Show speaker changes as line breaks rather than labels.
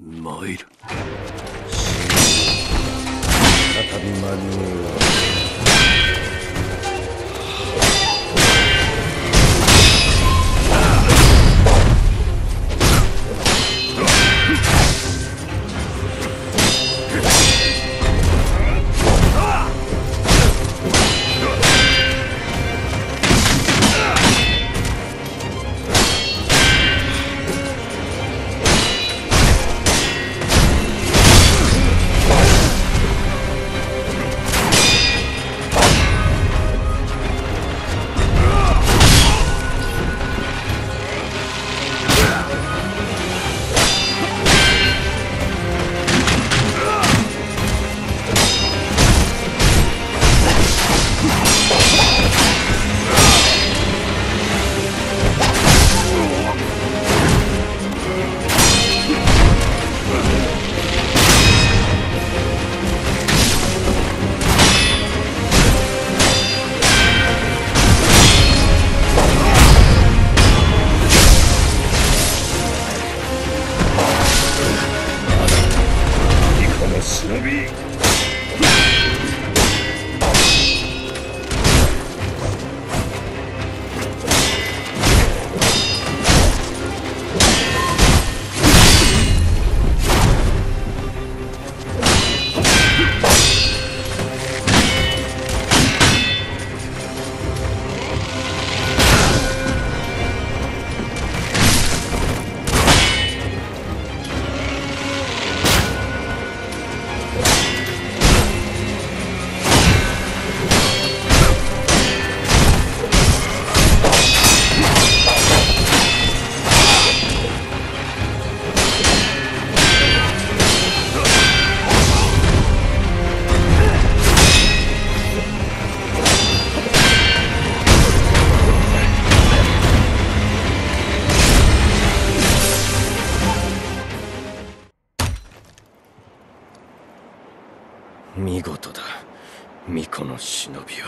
参る。再び間に合う
見事だ。巫女の忍びよ